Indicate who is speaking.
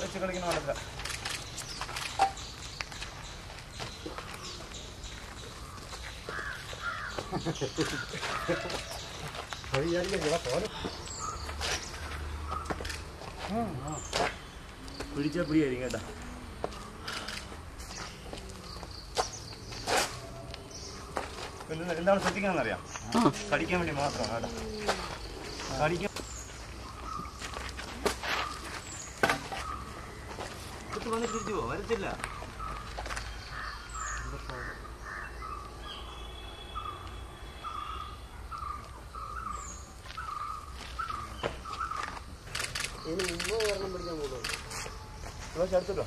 Speaker 1: വെച്ച് കളിക്കുന്ന പോലല്ല പിടിച്ചാ പിടിയായിരിക്കും കേട്ടാ. എന്ത് എന്താണ് ശ്രദ്ധിക്കാന്നറിയാം കടിക്കാൻ വേണ്ടി മാത്രമാണ് കടിക്കാൻ വന്നിട്ട് തിരിച്ചു പോ വരത്തില്ല. ഇനി മുമ്പ് ഒരെണ്ണം പിടിക്കാൻ പോകുന്നു. അടുത്തല്ലോ